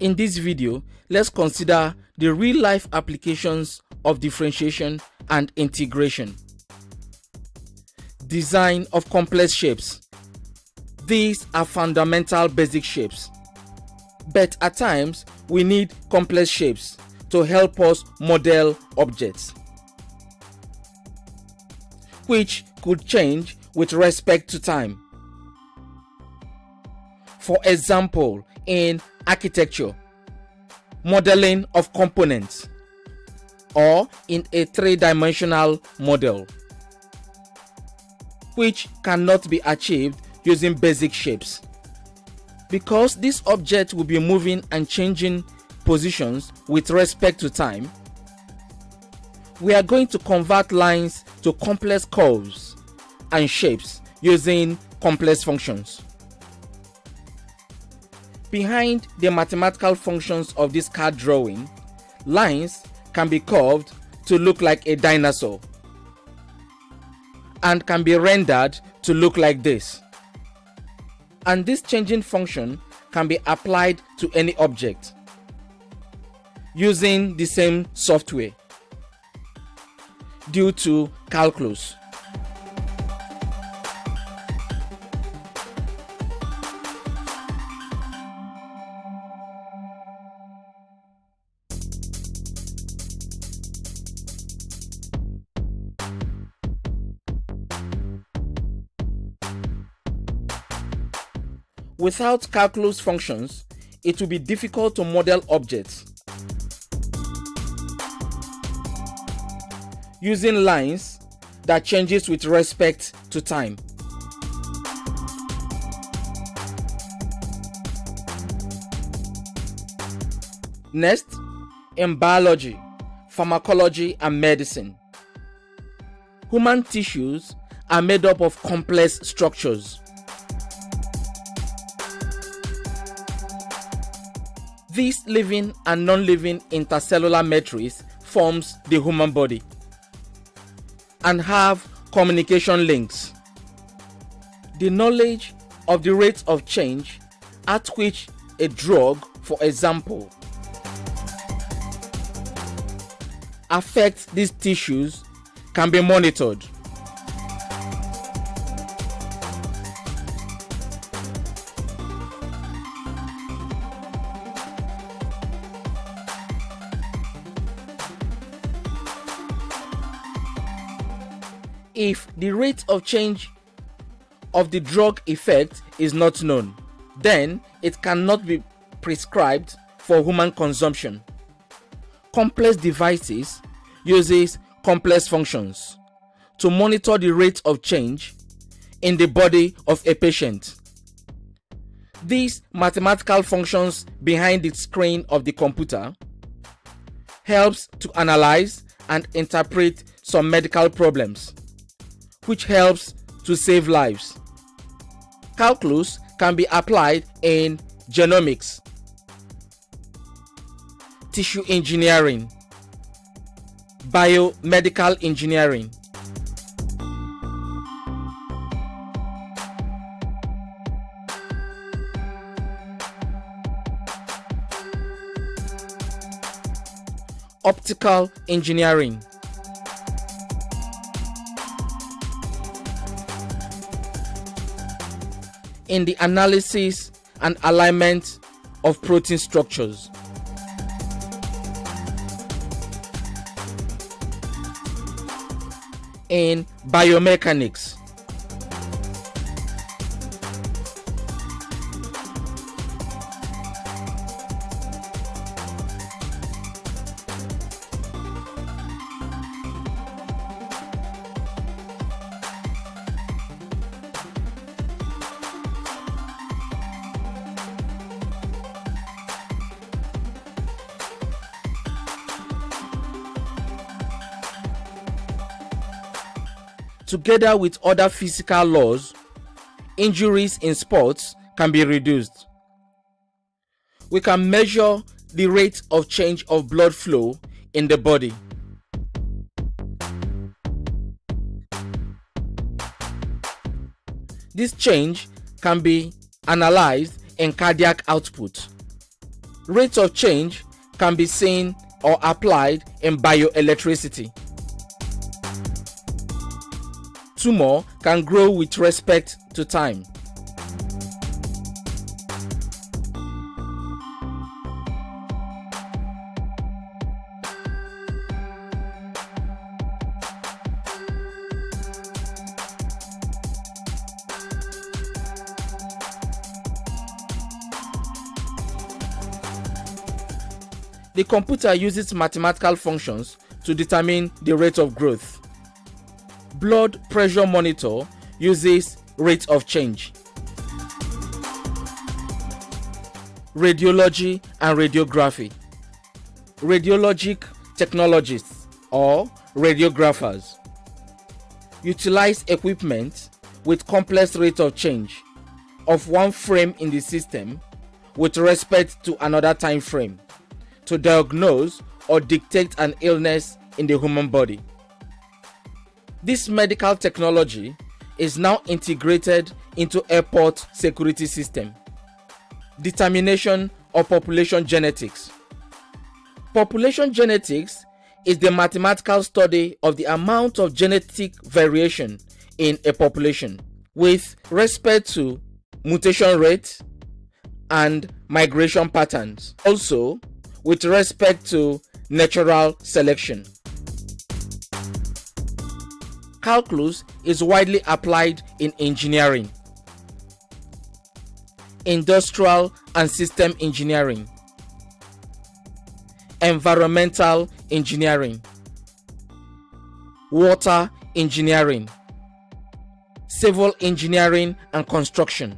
In this video, let's consider the real-life applications of differentiation and integration. Design of complex shapes. These are fundamental basic shapes. But at times, we need complex shapes to help us model objects, which could change with respect to time. For example, in architecture, modeling of components, or in a three-dimensional model, which cannot be achieved using basic shapes. Because this object will be moving and changing positions with respect to time, we are going to convert lines to complex curves and shapes using complex functions. Behind the mathematical functions of this CAD drawing, lines can be curved to look like a dinosaur and can be rendered to look like this. And this changing function can be applied to any object using the same software due to calculus. Without calculus functions, it will be difficult to model objects. Using lines that changes with respect to time. Next, in biology, pharmacology and medicine, human tissues are made up of complex structures. This living and non-living intercellular matrix forms the human body and have communication links. The knowledge of the rate of change at which a drug, for example, affects these tissues can be monitored. If the rate of change of the drug effect is not known, then it cannot be prescribed for human consumption. Complex devices uses complex functions to monitor the rate of change in the body of a patient. These mathematical functions behind the screen of the computer helps to analyze and interpret some medical problems which helps to save lives. Calculus can be applied in genomics, tissue engineering, biomedical engineering, optical engineering. In the analysis and alignment of protein structures. In biomechanics, together with other physical laws, injuries in sports can be reduced. We can measure the rate of change of blood flow in the body. This change can be analyzed in cardiac output. Rate of change can be seen or applied in bioelectricity. Tumor can grow with respect to time. The computer uses mathematical functions to determine the rate of growth. Blood pressure monitor uses rate of change. Radiology and radiography. Radiologic technologists or radiographers utilize equipment with complex rate of change of one frame in the system with respect to another time frame to diagnose or dictate an illness in the human body. This medical technology is now integrated into airport security system. Determination of population genetics. Population genetics is the mathematical study of the amount of genetic variation in a population with respect to mutation rate and migration patterns. Also, with respect to natural selection. Calculus is widely applied in engineering, industrial and system engineering, environmental engineering, water engineering, civil engineering and construction.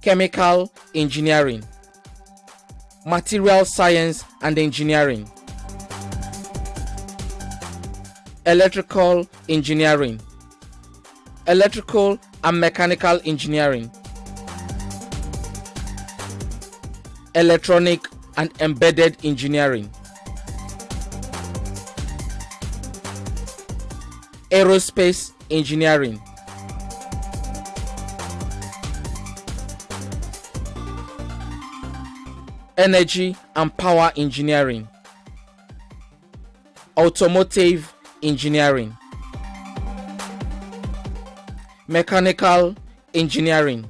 chemical engineering, material science and engineering, electrical engineering, electrical and mechanical engineering, electronic and embedded engineering, aerospace engineering, energy and power engineering, automotive engineering, mechanical engineering,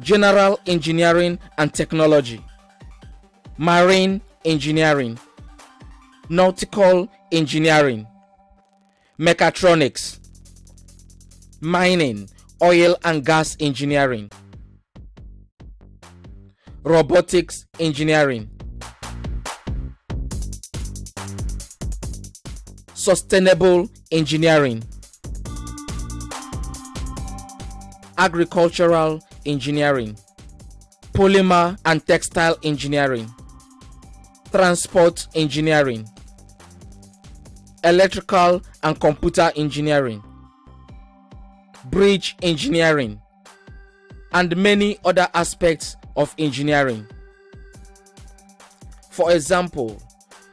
general engineering and technology, marine engineering, nautical engineering, mechatronics, mining, oil and gas engineering. Robotics engineering, sustainable engineering, agricultural engineering, polymer and textile engineering, transport engineering, electrical and computer engineering, bridge engineering, and many other aspects of engineering. For example,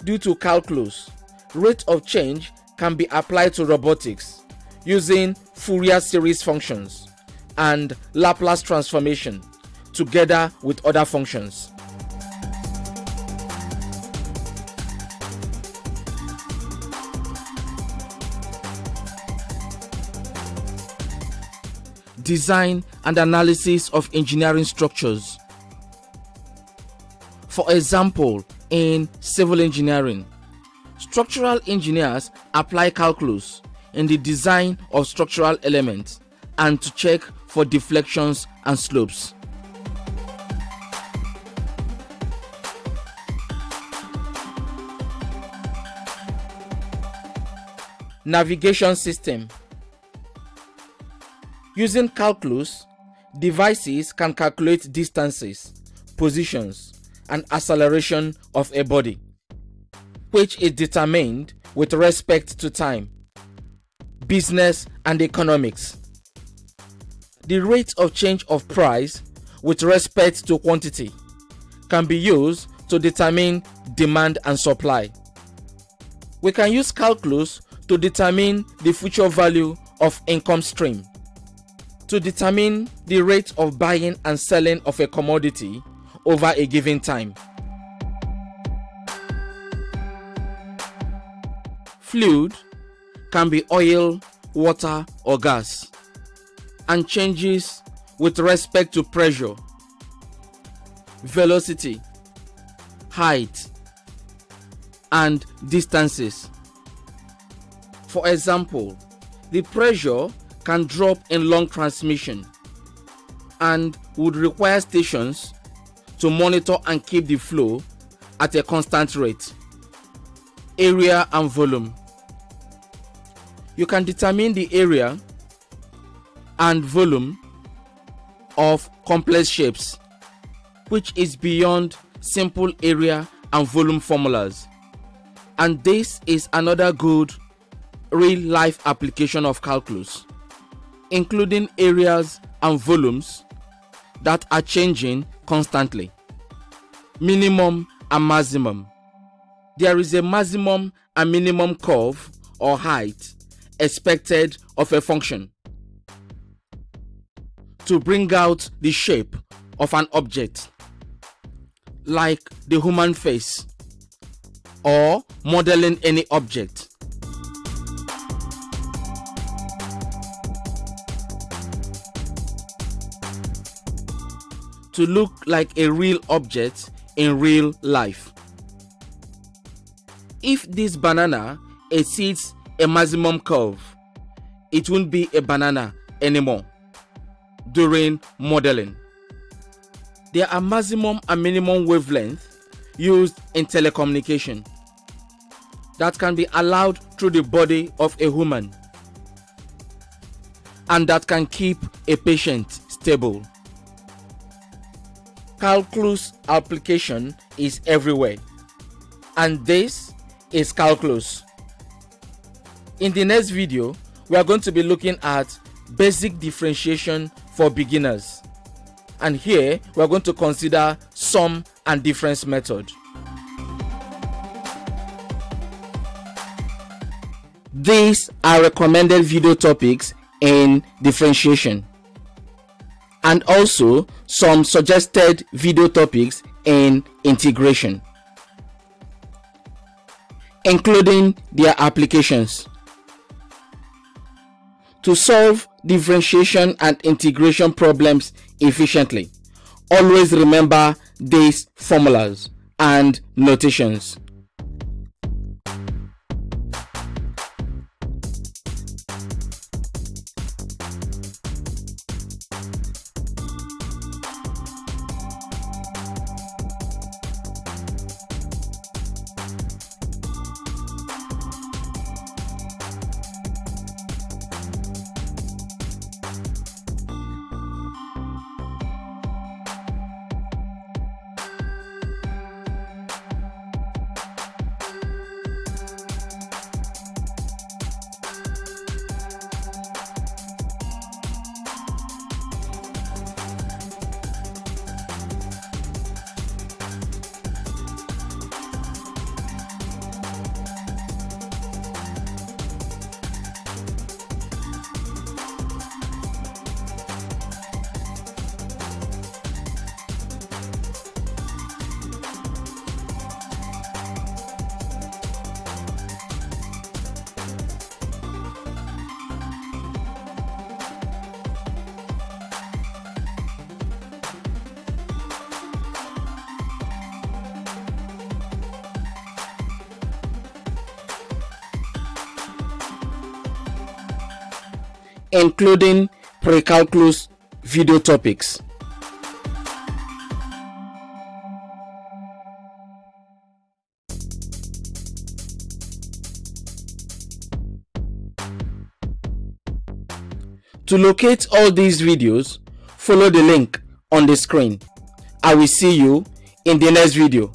due to calculus, rate of change can be applied to robotics using Fourier series functions and Laplace transformation together with other functions. Design and analysis of engineering structures for example, in civil engineering, structural engineers apply calculus in the design of structural elements and to check for deflections and slopes. Navigation system Using calculus, devices can calculate distances, positions, and acceleration of a body, which is determined with respect to time, business, and economics. The rate of change of price with respect to quantity can be used to determine demand and supply. We can use calculus to determine the future value of income stream. to determine the rate of buying and selling of a commodity over a given time. Fluid can be oil, water, or gas and changes with respect to pressure, velocity, height, and distances. For example, the pressure can drop in long transmission and would require stations to monitor and keep the flow at a constant rate area and volume. You can determine the area and volume of complex shapes, which is beyond simple area and volume formulas. And this is another good real life application of calculus, including areas and volumes that are changing constantly. Minimum and maximum there is a maximum and minimum curve or height expected of a function to bring out the shape of an object like the human face or modeling any object. To look like a real object in real life if this banana exceeds a maximum curve, it won't be a banana anymore during modeling. There are maximum and minimum wavelength used in telecommunication that can be allowed through the body of a human and that can keep a patient stable. Calculus application is everywhere and this is calculus. In the next video, we are going to be looking at basic differentiation for beginners. And here, we are going to consider sum and difference method. These are recommended video topics in differentiation and also some suggested video topics in integration including their applications. To solve differentiation and integration problems efficiently, always remember these formulas and notations. Including pre-calculus video topics. To locate all these videos, follow the link on the screen. I will see you in the next video.